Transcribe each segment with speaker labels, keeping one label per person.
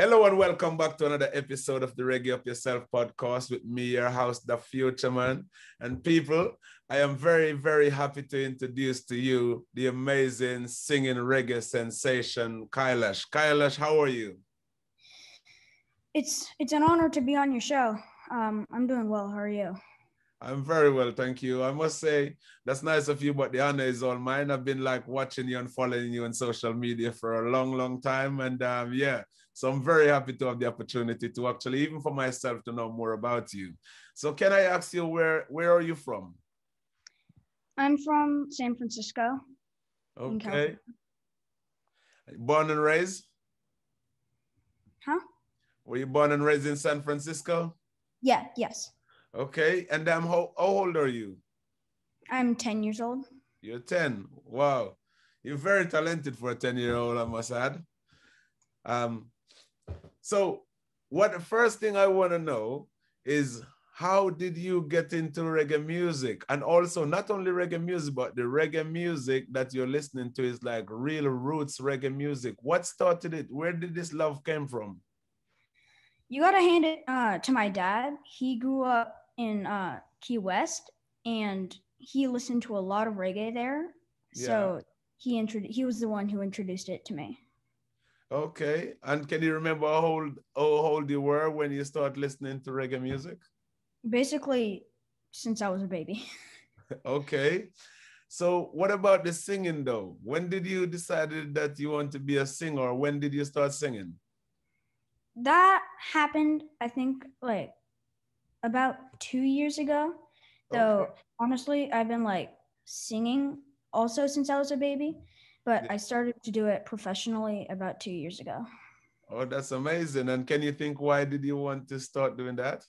Speaker 1: Hello and welcome back to another episode of the Reggae Up Yourself podcast with me, your host, Da Fuchaman. And people, I am very, very happy to introduce to you the amazing singing reggae sensation, Kailash. Kailash, how are you?
Speaker 2: It's it's an honor to be on your show. Um, I'm doing well. How are you?
Speaker 1: I'm very well, thank you. I must say that's nice of you, but the honor is all mine. I've been like watching you and following you on social media for a long, long time, and um, yeah, so I'm very happy to have the opportunity to actually, even for myself, to know more about you. So can I ask you where where are you from?
Speaker 2: I'm from San Francisco.
Speaker 1: Okay. Born and raised?
Speaker 2: Huh?
Speaker 1: Were you born and raised in San Francisco?
Speaker 2: Yeah, yes.
Speaker 1: Okay. And um, how, how old are you?
Speaker 2: I'm 10 years old.
Speaker 1: You're 10. Wow. You're very talented for a 10 year old, I must add. Um, so, what the first thing I want to know is how did you get into reggae music? And also, not only reggae music, but the reggae music that you're listening to is like real roots reggae music. What started it? Where did this love came from?
Speaker 2: You gotta hand it uh, to my dad. He grew up in uh, Key West, and he listened to a lot of reggae there. Yeah. So he intro- he was the one who introduced it to me.
Speaker 1: Okay. And can you remember how old, how old you were when you started listening to reggae music?
Speaker 2: Basically, since I was a baby.
Speaker 1: okay. So what about the singing though? When did you decided that you want to be a singer? When did you start singing?
Speaker 2: That happened, I think, like about two years ago. Though okay. honestly, I've been like singing also since I was a baby but I started to do it professionally about two years ago.
Speaker 1: Oh, that's amazing. And can you think why did you want to start doing that?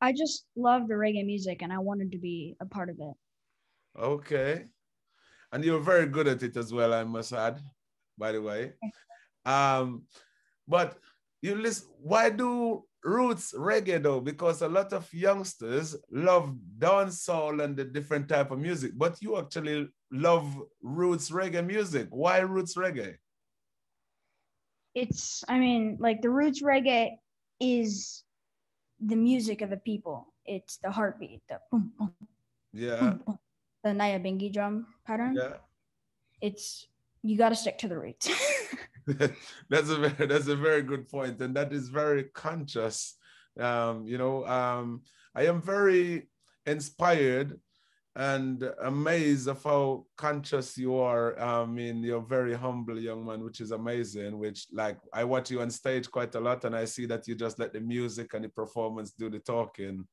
Speaker 2: I just love the reggae music and I wanted to be a part of it.
Speaker 1: Okay. And you're very good at it as well, I must add, by the way. Um, but you listen, why do roots reggae though? Because a lot of youngsters love dancehall and the different type of music, but you actually love roots reggae music. Why roots reggae?
Speaker 2: It's, I mean, like the roots reggae is the music of the people. It's the heartbeat, the boom, boom.
Speaker 1: Yeah. Boom, boom,
Speaker 2: the Nyabinghi drum pattern.
Speaker 1: Yeah.
Speaker 2: It's, you got to stick to the roots.
Speaker 1: that's a very, that's a very good point, and that is very conscious. Um, you know, um, I am very inspired and amazed of how conscious you are. I mean, you're very humble young man, which is amazing. Which like I watch you on stage quite a lot, and I see that you just let the music and the performance do the talking,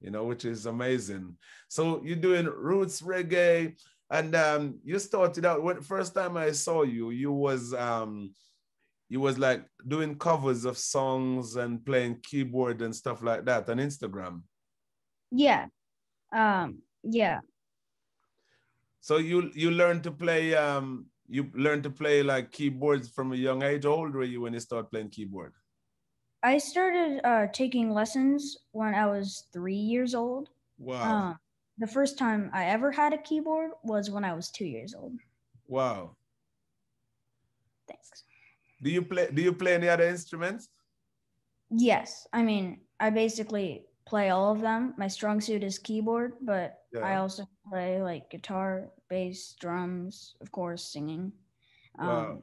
Speaker 1: you know, which is amazing. So you're doing roots reggae, and um, you started out when first time I saw you, you was um, you was like doing covers of songs and playing keyboard and stuff like that on Instagram.
Speaker 2: Yeah. Um, yeah.
Speaker 1: So you you learned to play um you learned to play like keyboards from a young age. How old were you when you started playing keyboard?
Speaker 2: I started uh, taking lessons when I was three years old.
Speaker 1: Wow.
Speaker 2: Um, the first time I ever had a keyboard was when I was two years old.
Speaker 1: Wow.
Speaker 2: Thanks.
Speaker 1: Do you play do you play any other instruments?
Speaker 2: Yes. I mean, I basically play all of them. My strong suit is keyboard, but yeah. I also play like guitar, bass, drums, of course, singing. Um, wow.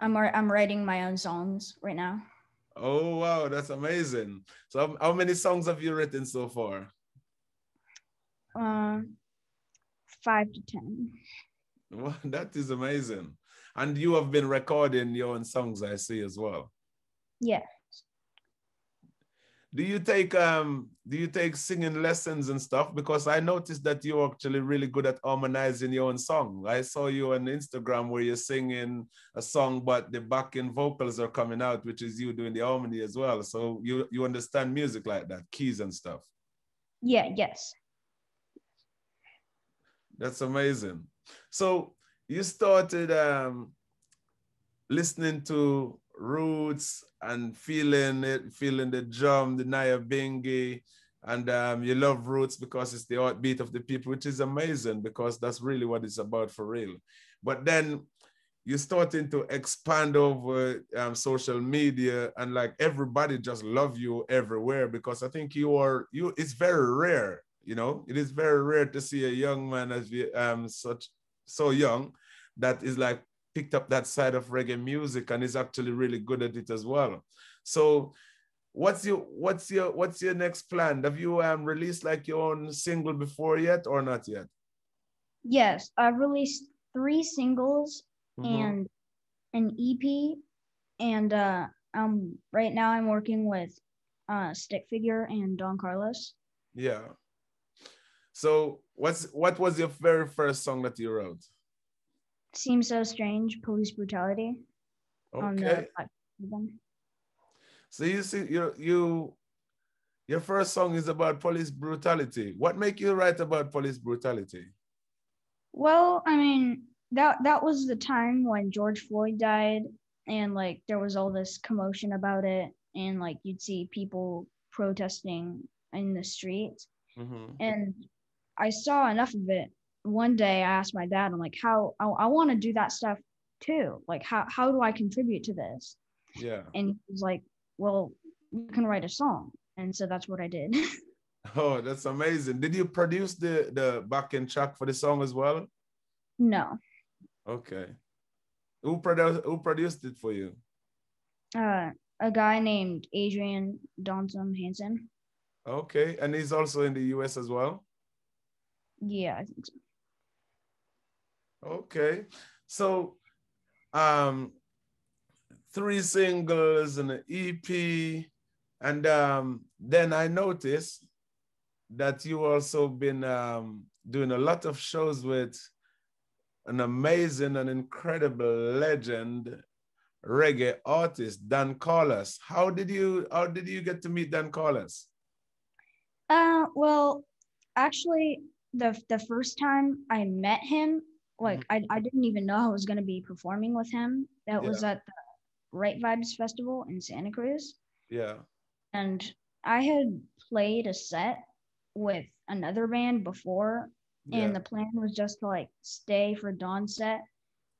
Speaker 2: I'm I'm writing my own songs right now.
Speaker 1: Oh wow, that's amazing! So how many songs have you written so far?
Speaker 2: Um, five to ten.
Speaker 1: Well, that is amazing, and you have been recording your own songs, I see as well.
Speaker 2: Yeah
Speaker 1: do you take um do you take singing lessons and stuff? Because i noticed that you're actually really good at harmonizing your own song. I saw you on instagram where you're singing a song but the backing vocals are coming out which is you doing the harmony as well. So you you understand music like that keys and stuff.
Speaker 2: Yeah yes.
Speaker 1: That's amazing. So you started um listening to roots and feeling it, feeling the drum, the Nyabinghi, and um, you love roots because it's the heartbeat of the people, which is amazing because that's really what it's about for real. But then you're starting to expand over um, social media and like everybody just love you everywhere because I think you are you it's very rare you know it is very rare to see a young man as you, um such so young that is like picked up that side of reggae music and is actually really good at it as well. So what's your what's your what's your next plan? Have you um released like your own single before yet or not yet?
Speaker 2: Yes i've released three singles mm-hmm. and an ep and uh um right now i'm working with uh stick figure and don carlos.
Speaker 1: Yeah. So what's what was your very first song that you wrote?
Speaker 2: Seems so strange, police brutality.
Speaker 1: Okay. So you see you you your first song is about police brutality. What make you write about police brutality?
Speaker 2: Well, I mean, that that was the time when George Floyd died and like there was all this commotion about it and like you'd see people protesting in the street Mm-hmm. And I saw enough of it. One day I asked my dad, I'm like, how I, I want to do that stuff too. Like, how, how do I contribute to this?
Speaker 1: Yeah.
Speaker 2: And he's like, well, you can write a song. And so that's what I did.
Speaker 1: oh, that's amazing. Did you produce the, the backing track for the song as well?
Speaker 2: No.
Speaker 1: Okay. Who produced, who produced it for you?
Speaker 2: Uh, a guy named Adrian Donson Hansen.
Speaker 1: Okay. And he's also in the US as well?
Speaker 2: Yeah, I think so.
Speaker 1: Okay. So um three singles and an EP. And um then I noticed that you also been um doing a lot of shows with an amazing and incredible legend reggae artist Don Carlos. How did you how did you get to meet Don Carlos?
Speaker 2: Uh well actually the the first time I met him, like mm-hmm. I, I didn't even know I was gonna be performing with him. That yeah. was at the Right Vibes Festival in Santa Cruz.
Speaker 1: Yeah.
Speaker 2: And I had played a set with another band before, yeah. and the plan was just to like stay for Don's set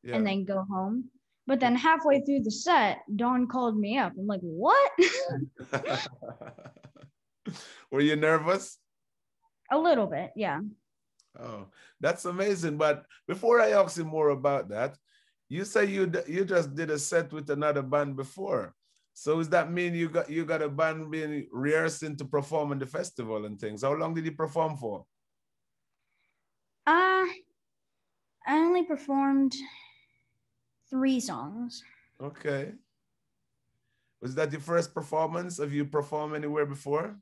Speaker 2: yeah. and then go home. But then halfway through the set, Dawn called me up. I'm like, what?
Speaker 1: Were you nervous?
Speaker 2: A little bit, yeah.
Speaker 1: Oh, that's amazing. But before I ask you more about that, you say you you just did a set with another band before. So does that mean you got you got a band being rehearsing to perform in the festival and things? How long did you perform for?
Speaker 2: Uh I only performed three songs.
Speaker 1: Okay. Was that your first performance? Have you performed anywhere before?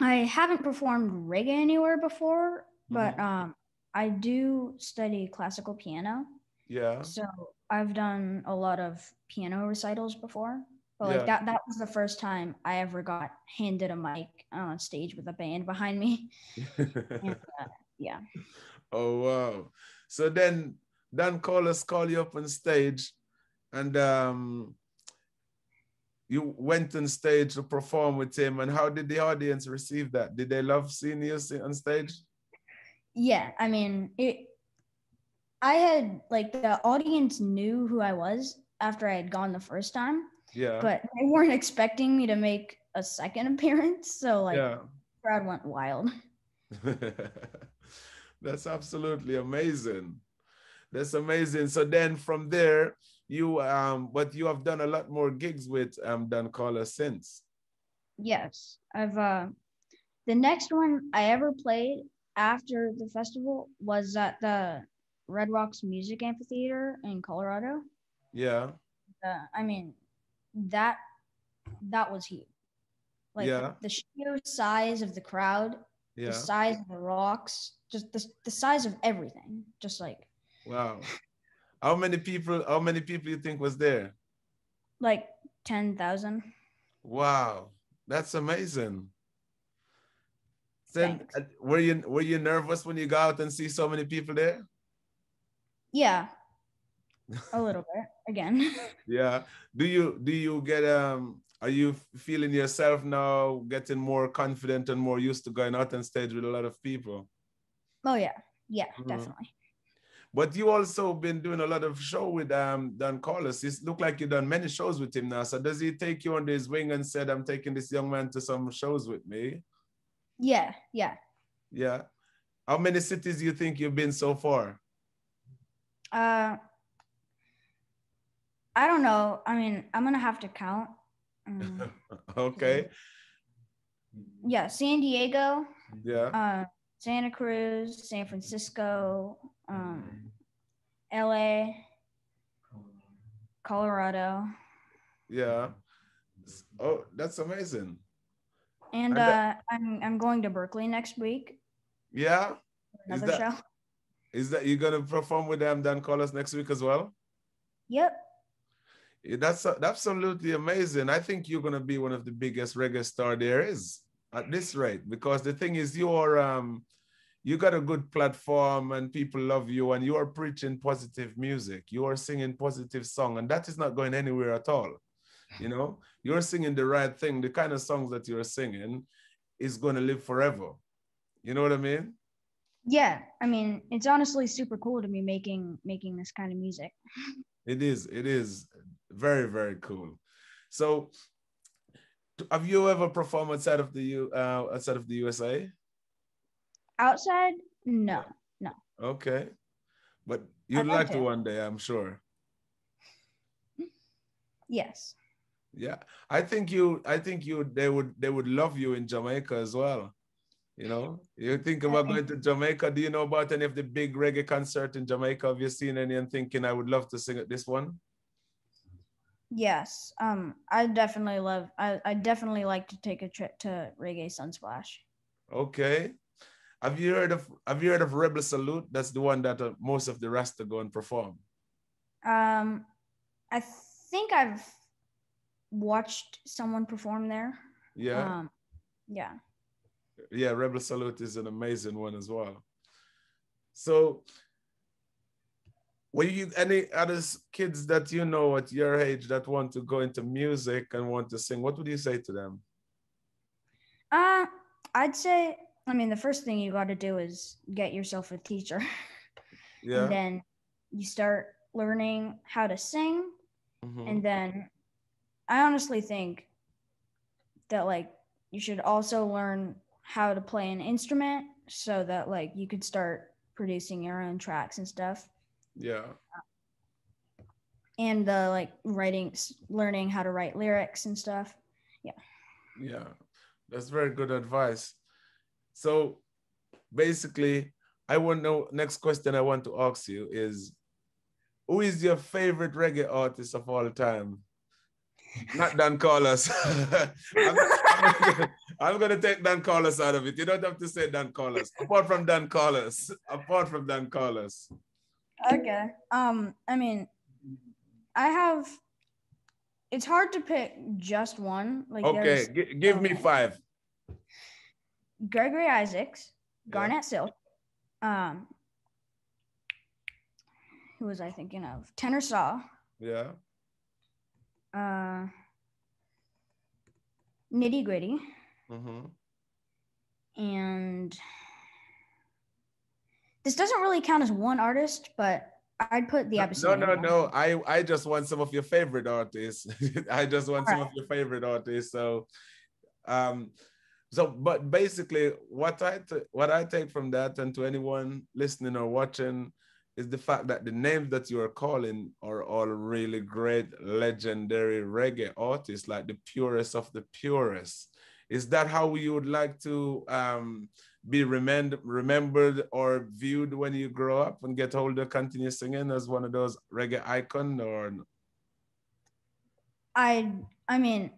Speaker 2: I haven't performed reggae anywhere before, but mm-hmm. um, I do study classical piano.
Speaker 1: Yeah.
Speaker 2: So I've done a lot of piano recitals before, but like yeah. that that was the first time I ever got handed a mic on stage with a band behind me. and, uh, yeah.
Speaker 1: Oh wow! So then Don Carlos call you up on stage, and um, you went on stage to perform with him and how did the audience receive that? Did they love seeing you on stage?
Speaker 2: Yeah i mean it i had like the audience knew who i was after i had gone the first time
Speaker 1: yeah.
Speaker 2: but they weren't expecting me to make a second appearance so like yeah. crowd went wild.
Speaker 1: That's absolutely amazing. That's amazing. So then from there you um but you have done a lot more gigs with um Don Carlos since.
Speaker 2: Yes. I've uh the next one I ever played after the festival was at the Red Rocks Music Amphitheater in Colorado.
Speaker 1: Yeah.
Speaker 2: Uh, I mean that that was huge. Like yeah. the sheer size of the crowd, yeah. the size of the rocks, just the, the size of everything. Just like
Speaker 1: wow. How many people? How many people you think was there?
Speaker 2: Like ten thousand.
Speaker 1: Wow, that's amazing. Then, uh, were you were you nervous when you got out and see so many people there?
Speaker 2: Yeah, a little bit again.
Speaker 1: yeah. Do you do you get um? Are you feeling yourself now getting more confident and more used to going out on stage with a lot of people?
Speaker 2: Oh yeah, yeah, mm-hmm. definitely.
Speaker 1: But you also been doing a lot of show with um Don Carlos. It look like you've done many shows with him now. So does he take you under his wing and said, "I'm taking this young man to some shows with me"?
Speaker 2: Yeah, yeah,
Speaker 1: yeah. How many cities do you think you've been so far?
Speaker 2: Uh, I don't know. I mean, I'm gonna have to count.
Speaker 1: Um, okay.
Speaker 2: Yeah, San Diego.
Speaker 1: Yeah.
Speaker 2: Uh, Santa Cruz, San Francisco, um, LA, Colorado.
Speaker 1: Yeah. Oh, that's amazing.
Speaker 2: And, and uh, I'm I'm going to Berkeley next week.
Speaker 1: Yeah.
Speaker 2: Another is that, show.
Speaker 1: Is that you're gonna perform with them Don Carlos next week as well?
Speaker 2: Yep.
Speaker 1: That's that's absolutely amazing. I think you're gonna be one of the biggest reggae star there is at this rate because the thing is you're um you got a good platform and people love you and you are preaching positive music you are singing positive song and that is not going anywhere at all you know? You're singing the right thing the kind of songs that you're singing is going to live forever you know what i mean?
Speaker 2: Yeah i mean it's honestly super cool to be making making this kind of music.
Speaker 1: It is it is very very cool. So have you ever performed outside of the U uh, outside of the USA?
Speaker 2: Outside? No, no.
Speaker 1: Okay, but you'd like, like to one day, I'm sure.
Speaker 2: Yes.
Speaker 1: Yeah, I think you. I think you. They would. They would love you in Jamaica as well. You know, you think about going to Jamaica. Do you know about any of the big reggae concert in Jamaica? Have you seen any and thinking I would love to sing at this one?
Speaker 2: Yes. Um, I definitely love. I I definitely like to take a trip to Reggae Sunsplash.
Speaker 1: Okay. Have you heard of Have you heard of Rebel Salute? That's the one that uh, most of the Rasta go and perform.
Speaker 2: Um, I think I've watched someone perform there.
Speaker 1: Yeah.
Speaker 2: Um, yeah.
Speaker 1: Yeah, Rebel Salute is an amazing one as well. So were you any other kids that you know at your age that want to go into music and want to sing? What would you say to them?
Speaker 2: Uh, I'd say, I mean, the first thing you got to do is get yourself a teacher. Yeah. and then you start learning how to sing. Mm-hmm. And then I honestly think that, like, you should also learn how to play an instrument so that, like, you could start producing your own tracks and stuff.
Speaker 1: Yeah.
Speaker 2: And the like writing, learning how to write lyrics and stuff. Yeah.
Speaker 1: Yeah, that's very good advice. So basically, I want to know next question I want to ask you is who is your favorite reggae artist of all time? Not Don Carlos. I'm, I'm, I'm, gonna take Don Carlos out of it. You don't have to say Don Carlos. Apart from Don Carlos. Apart from Don Carlos.
Speaker 2: Okay. Um, I mean, I have. It's hard to pick just one. Like,
Speaker 1: okay, G- give me five.
Speaker 2: Gregory Isaacs, Garnett yeah. Silk, um, who was I thinking of? Tenor Saw.
Speaker 1: Yeah.
Speaker 2: Uh, Nitty Gritty.
Speaker 1: Mm-hmm.
Speaker 2: And this doesn't really count as one artist, but I'd put the
Speaker 1: episode. No, no, no. I I just want some of your favorite artists. I just want All some right. of your favorite artists. So, um, so but basically, what I what I take from that, and to anyone listening or watching, is the fact that the names that you are calling are all really great, legendary reggae artists, like the purest of the purest. Is that how you would like to um, be remembered, remembered or viewed when you grow up and get older, continue singing as one of those reggae icon or?
Speaker 2: I I mean,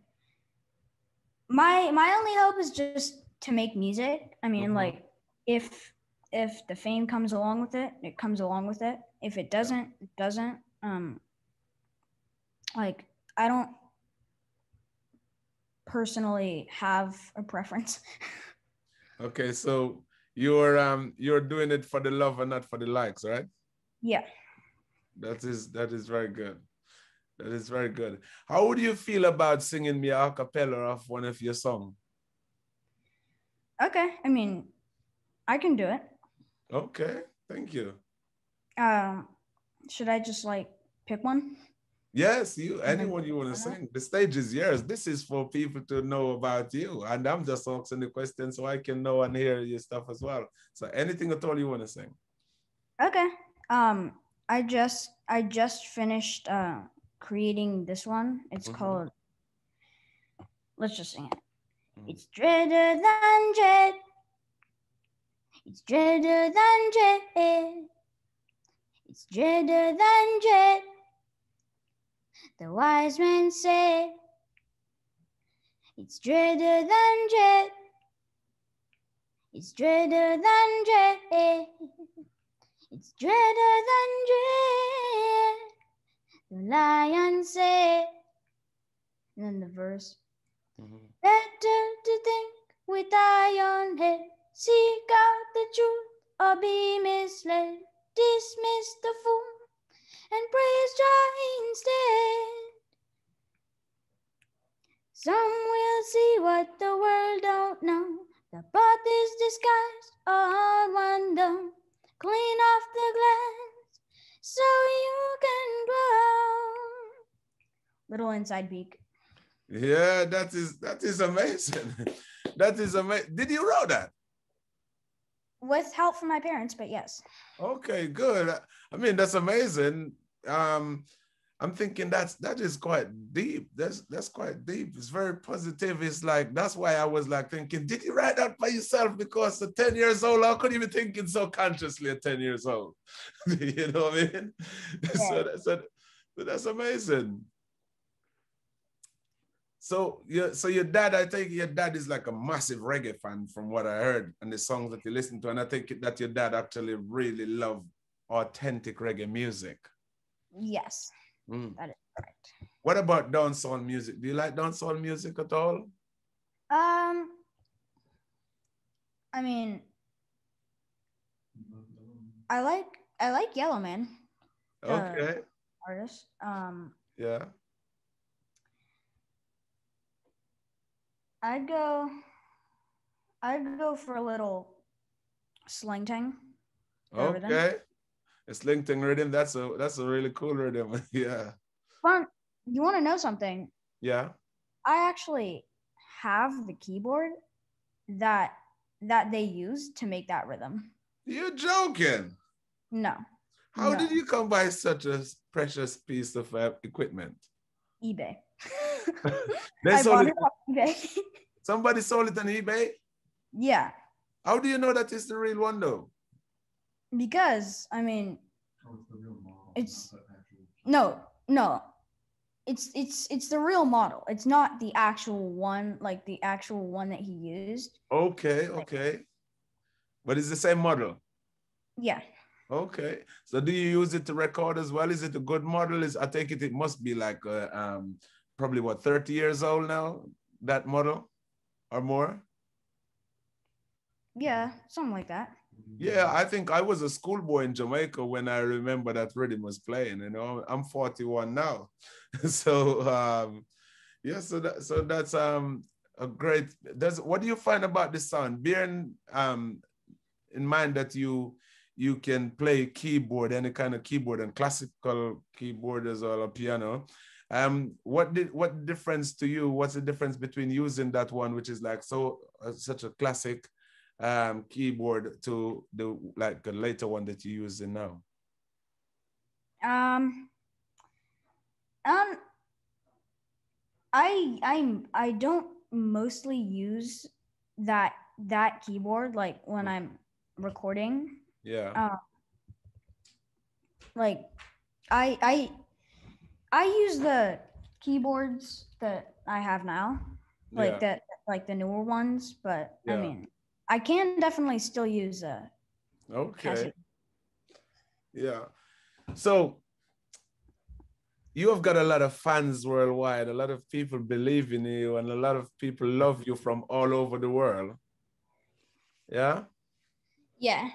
Speaker 2: my my only hope is just to make music. I mean, mm-hmm. like if if the fame comes along with it, it comes along with it. If it doesn't, it doesn't. Um, like I don't personally have a preference.
Speaker 1: Okay, so you're um you're doing it for the love and not for the likes, right?
Speaker 2: Yeah.
Speaker 1: That is that is very good. That is very good. How would you feel about singing me a cappella of one of your songs?
Speaker 2: Okay, I mean, I can do it.
Speaker 1: Okay, thank you.
Speaker 2: Um, should I just like pick one?
Speaker 1: Yes, you anyone you want to sing. The stage is yours. This is for people to know about you. And I'm just asking the question so I can know and hear your stuff as well. So anything at all you want to sing.
Speaker 2: Okay. Um I just I just finished uh creating this one. It's mm-hmm. called let's just sing it. Mm-hmm. It's dreader than dread. It's dreader than dread. It's dreader than dread. The wise men say it's dreader than dread. It's dreader than dread. It's dreader than dread. The lion said. And then the verse. Mm-hmm. Better to think with iron head. Seek out the truth or be misled. Dismiss the fool and praise Jah instead. Some will see what the world don't know. The path is disguised, all wonder. Clean off the glass so you can grow. Little inside beak.
Speaker 1: Yeah, that is that is amazing. that is amazing. Did you wrote that?
Speaker 2: With help from my parents, but yes.
Speaker 1: Okay, good. I mean, that's amazing um, I'm thinking that's that is quite deep. That's that's quite deep. It's very positive. It's like that's why I was like thinking, did you write that by yourself? Because at 10 years old, I couldn't even thinking so consciously at 10 years old. you know what I mean? Yeah. so, that's, so that's amazing. So your so your dad, I think your dad is like a massive reggae fan from what I heard and the songs that you listen to. And I think that your dad actually really loved authentic reggae music.
Speaker 2: Yes, mm. that is correct.
Speaker 1: What about dancehall music? Do you like dancehall music at all?
Speaker 2: Um, I mean, I like I like Yellowman.
Speaker 1: Okay.
Speaker 2: Artist. Um.
Speaker 1: Yeah.
Speaker 2: I'd go. I'd go for a little Sleng Teng.
Speaker 1: Okay. It's LinkedIn rhythm. That's a that's a really cool rhythm. yeah.
Speaker 2: Fun. You want to know something?
Speaker 1: Yeah.
Speaker 2: I actually have the keyboard that that they use to make that rhythm.
Speaker 1: You're joking.
Speaker 2: No.
Speaker 1: How
Speaker 2: no.
Speaker 1: did you come by such a precious piece of uh, equipment?
Speaker 2: eBay.
Speaker 1: I bought it, it eBay. Somebody sold it on eBay?
Speaker 2: Yeah.
Speaker 1: How do you know that it's the real one though?
Speaker 2: Because I mean, it's no, no, it's it's it's the real model. It's not the actual one, like the actual one that he used.
Speaker 1: Okay, okay, but it's the same model.
Speaker 2: Yeah.
Speaker 1: Okay. So do you use it to record as well? Is it a good model? Is I take it it must be like uh, um probably what 30 years old now that model or more.
Speaker 2: Yeah, something like that.
Speaker 1: Yeah, I think I was a schoolboy in Jamaica when I remember that rhythm was playing. You know, I'm 41 now, so um, yeah, so that so that's um a great. Does what do you find about the sound? Bearing um in mind that you you can play keyboard, any kind of keyboard, and classical keyboard as well, or piano. Um, what did what difference to you? What's the difference between using that one, which is like so uh, such a classic, um, keyboard to the like the later one that you're using now?
Speaker 2: Um, um, I I'm I don't mostly use that that keyboard like when mm. I'm recording.
Speaker 1: Yeah.
Speaker 2: Uh, like I I I use the keyboards that I have now, like yeah. that like the newer ones, but yeah. I mean I can definitely still use a.
Speaker 1: Okay. Yeah. So you have got a lot of fans worldwide. A lot of people believe in you, and a lot of people love you from all over the world. Yeah.
Speaker 2: Yeah.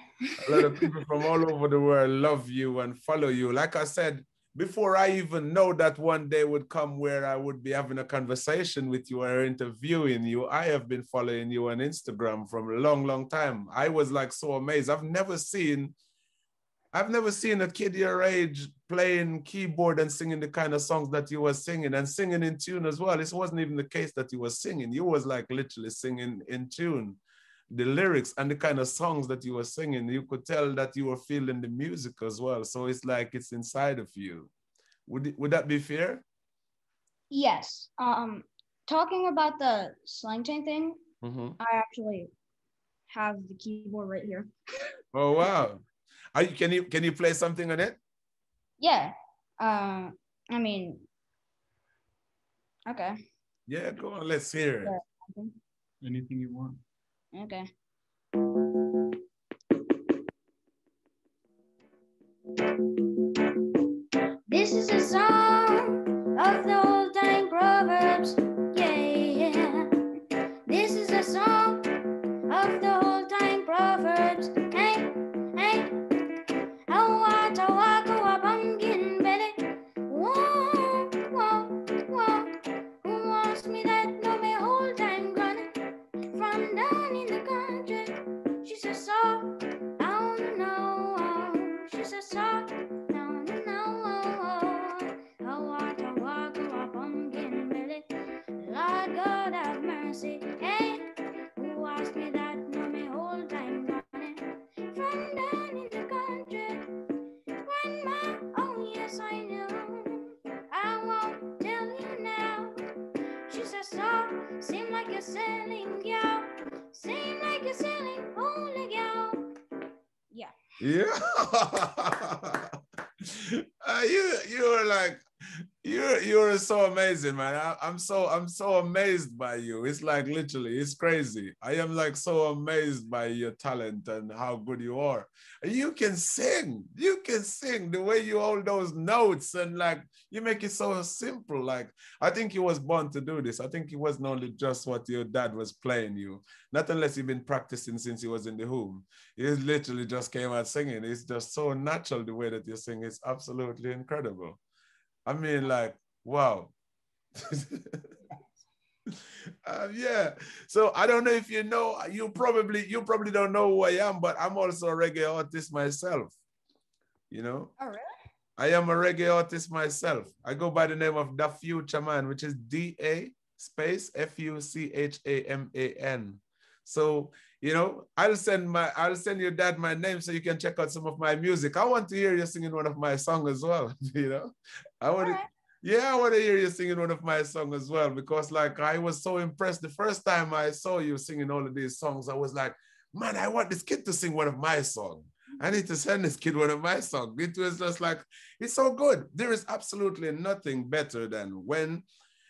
Speaker 1: a lot of people from all over the world love you and follow you. Like I said, before I even know that one day would come where I would be having a conversation with you or interviewing you, I have been following you on Instagram from a long, long time. I was like so amazed. I've never seen I've never seen a kid your age playing keyboard and singing the kind of songs that you were singing and singing in tune as well. This wasn't even the case that you were singing. You was like literally singing in tune. The lyrics and the kind of songs that you were singing, you could tell that you were feeling the music as well. So it's like it's inside of you. Would, would that be fair?
Speaker 2: Yes. Um, talking about the Sleng Teng thing, mm-hmm. I actually have the keyboard right here.
Speaker 1: oh wow! Are you, can you can you play something on it?
Speaker 2: Yeah. Uh, I mean, okay.
Speaker 1: Yeah, go on. Let's hear it.
Speaker 3: Yeah. Anything you want.
Speaker 2: Okay. This is a song of the old time proverbs. Yeah.
Speaker 1: amazing, man. I, am so I'm so amazed by you. It's like literally, it's crazy. I am like so amazed by your talent and how good you are. You can sing. You can sing the way you hold those notes and like you make it so simple. Like I think you was born to do this. I think it wasn't only just what your dad was playing you. Not unless you've been practicing since he was in the home. He literally just came out singing. It's just so natural the way that you sing. It's absolutely incredible. I mean, like, wow. uh, yeah. So I don't know if you know, you probably you probably don't know who I am, but I'm also a reggae artist myself. You know?
Speaker 2: Oh really?
Speaker 1: I am a reggae artist myself. I go by the name of Da Fuchaman, which is D-A space F-U-C-H-A-M-A-N. So, you know, I'll send my I'll send your dad my name so you can check out some of my music. I want to hear you singing one of my songs as well. You know, I want to yeah, I want to hear you singing one of my songs as well because, like, I was so impressed the first time I saw you singing all of these songs. I was like, man, I want this kid to sing one of my songs. I need to send this kid one of my songs. It was just like, it's so good. There is absolutely nothing better than when,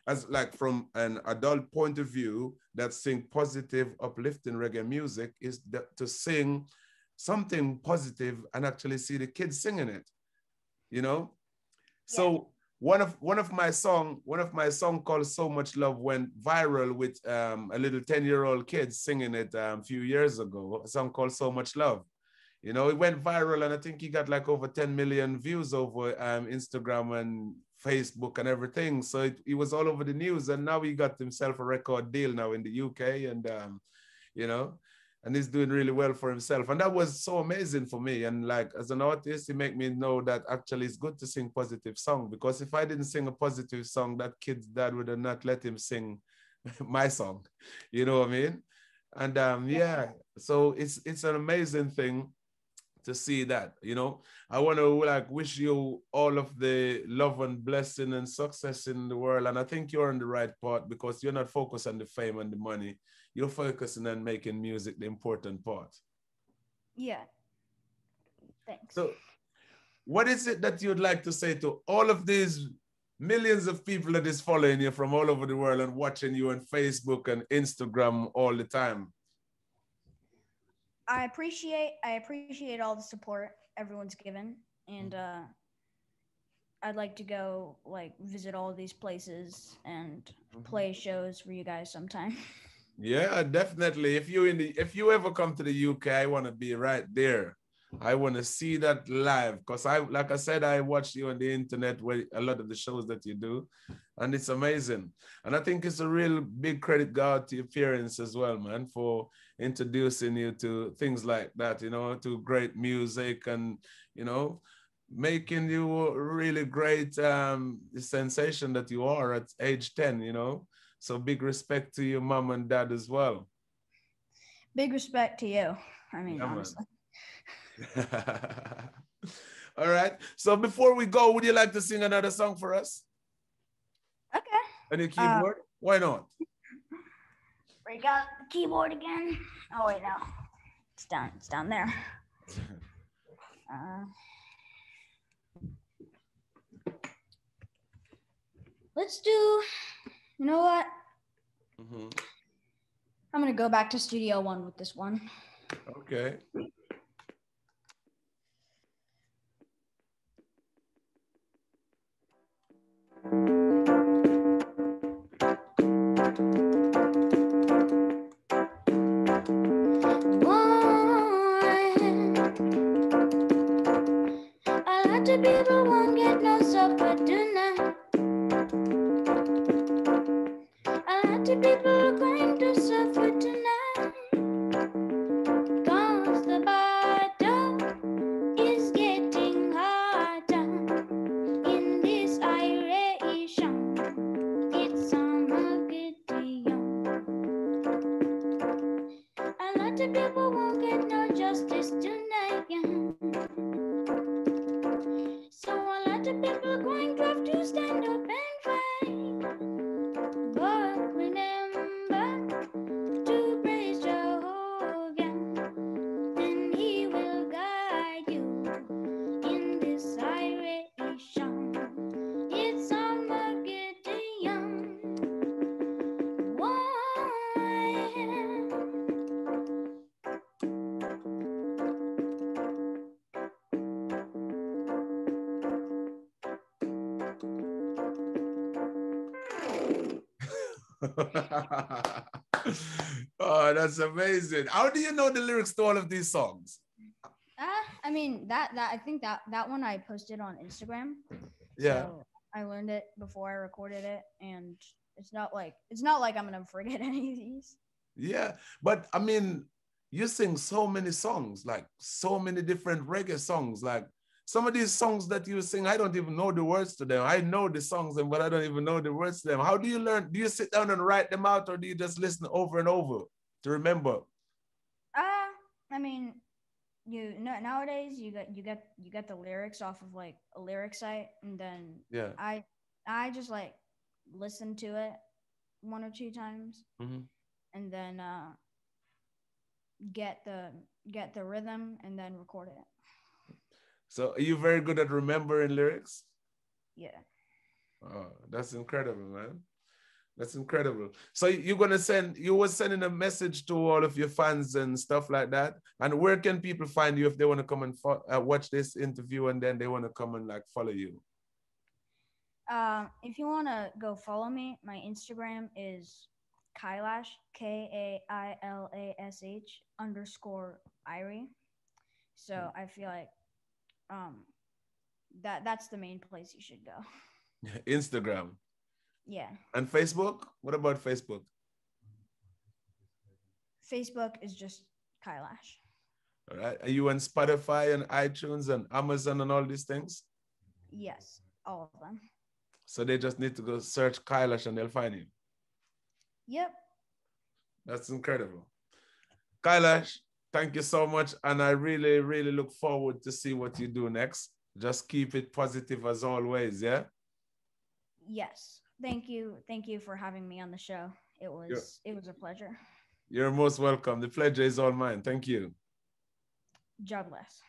Speaker 1: as like from an adult point of view, that sing positive, uplifting reggae music is to sing something positive and actually see the kids singing it, you know? Yeah. So one of one of my song one of my song called so much love went viral with um, a little 10 year old kid singing it um, a few years ago. A song called so much love. You know it went viral and i think he got like over 10 million views over um, instagram and facebook and everything. So it, it, was all over the news and now he got himself a record deal now in the uk and um, you know and he's doing really well for himself. And that was so amazing for me. And like as an artist, it made me know that actually it's good to sing positive song because if I didn't sing a positive song, that kid's dad would have not let him sing my song. You know what I mean? And um, yeah, so it's it's an amazing thing to see that. You know, I want to like wish you all of the love and blessing and success in the world. And I think you're on the right part because you're not focused on the fame and the money you're focusing on making music the important part.
Speaker 2: Yeah. Thanks.
Speaker 1: So, what is it that you'd like to say to all of these millions of people that is following you from all over the world and watching you on Facebook and Instagram all the time?
Speaker 2: I appreciate I appreciate all the support everyone's given, and uh, I'd like to go like visit all these places and mm-hmm. play shows for you guys sometime.
Speaker 1: Yeah, definitely. If you in the if you ever come to the UK, I want to be right there. I want to see that live because I, like I said, I watch you on the internet where a lot of the shows that you do, and it's amazing. And I think it's a real big credit God to your parents as well, man, for introducing you to things like that, you know, to great music and, you know, making you really great um, sensation that you are at age 10, you know. So big respect to your mom and dad as well.
Speaker 2: Big respect to you. I mean, yeah, honestly.
Speaker 1: All right. So before we go, would you like to sing another song for us?
Speaker 2: Okay.
Speaker 1: Any keyboard? Uh, Why not?
Speaker 2: Break out the keyboard again. Oh wait, no. It's down. It's down there. Uh, let's do. You know what? Mm-hmm. I'm gonna go back to Studio One with this one.
Speaker 1: Okay.
Speaker 2: People going oh, that's amazing. How do you know the lyrics to all of these songs? Uh, I mean that that I think that that one I posted on Instagram.
Speaker 1: Yeah. So
Speaker 2: I learned it before I recorded it and it's not like it's not like I'm gonna forget any of these.
Speaker 1: Yeah, but I mean, you sing so many songs, like so many different reggae songs. Like some of these songs that you sing, I don't even know the words to them. I know the songs, and but I don't even know the words to them. How do you learn? Do you sit down and write them out, or do you just listen over and over to remember?
Speaker 2: Uh, I mean, you know, nowadays you get you get you get the lyrics off of like a lyric site, and then
Speaker 1: yeah,
Speaker 2: I I just like listen to it one or two times, mm-hmm. and then uh, get the get the rhythm, and then record it.
Speaker 1: So are you very good at remembering lyrics?
Speaker 2: Yeah.
Speaker 1: Oh, that's incredible, man. That's incredible. So you're gonna send you were sending a message to all of your fans and stuff like that. And where can people find you if they want to come and fo- uh, watch this interview and then they want to come and like follow you?
Speaker 2: Um, if you want to go follow me, my Instagram is Kailash K A I L A S H underscore Irie. So hmm. I feel like um that that's the main place you should go.
Speaker 1: Instagram.
Speaker 2: Yeah.
Speaker 1: And Facebook? What about Facebook?
Speaker 2: Facebook is just Kailash.
Speaker 1: All right. Are you on Spotify and iTunes and Amazon and all these things?
Speaker 2: Yes, all of them.
Speaker 1: So they just need to go search Kailash and they'll find you.
Speaker 2: Yep.
Speaker 1: That's incredible. Kailash, thank you so much. And I really, really look forward to see what you do next. Just keep it positive as always, yeah?
Speaker 2: Yes. Thank you. Thank you for having me on the show. It was it was a pleasure.
Speaker 1: You're most welcome. The pleasure is all mine. Thank you.
Speaker 2: God bless.